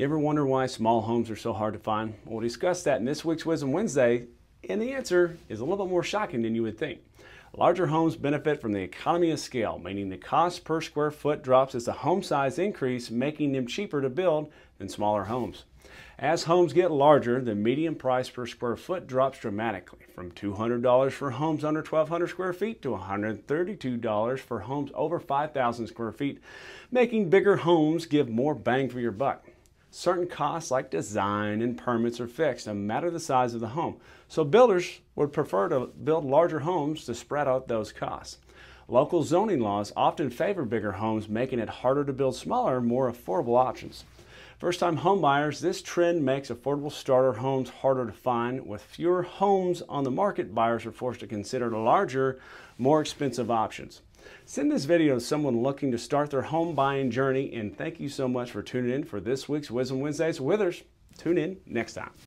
You ever wonder why small homes are so hard to find? We'll discuss that in this week's Wisdom Wednesday, and the answer is a little bit more shocking than you would think. Larger homes benefit from the economy of scale, meaning the cost per square foot drops as the home size increase, making them cheaper to build than smaller homes. As homes get larger, the median price per square foot drops dramatically from $200 for homes under 1,200 square feet to $132 for homes over 5,000 square feet, making bigger homes give more bang for your buck. Certain costs like design and permits are fixed no matter the size of the home, so builders would prefer to build larger homes to spread out those costs. Local zoning laws often favor bigger homes, making it harder to build smaller, more affordable options. First time homebuyers, this trend makes affordable starter homes harder to find. With fewer homes on the market, buyers are forced to consider larger, more expensive options. Send this video to someone looking to start their home buying journey, and thank you so much for tuning in for this week's Wisdom Wednesdays Withers. Tune in next time.